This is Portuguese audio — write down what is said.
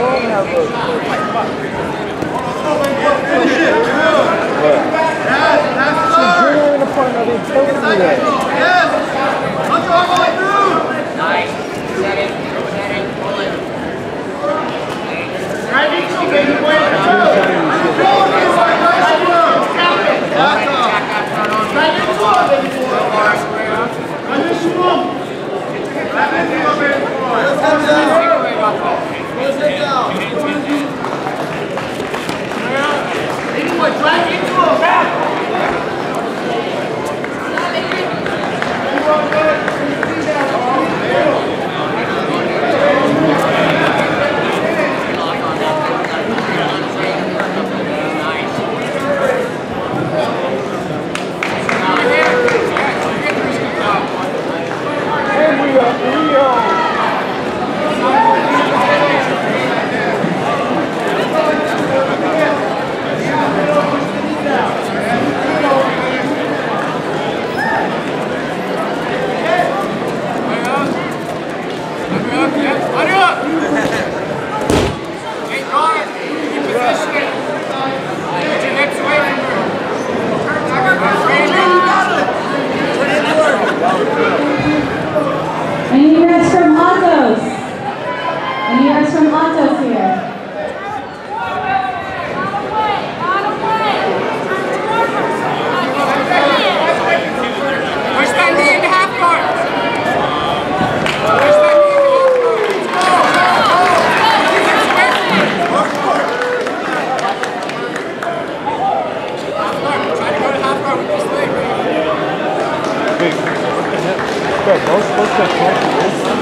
哦，那个。pegar os concessões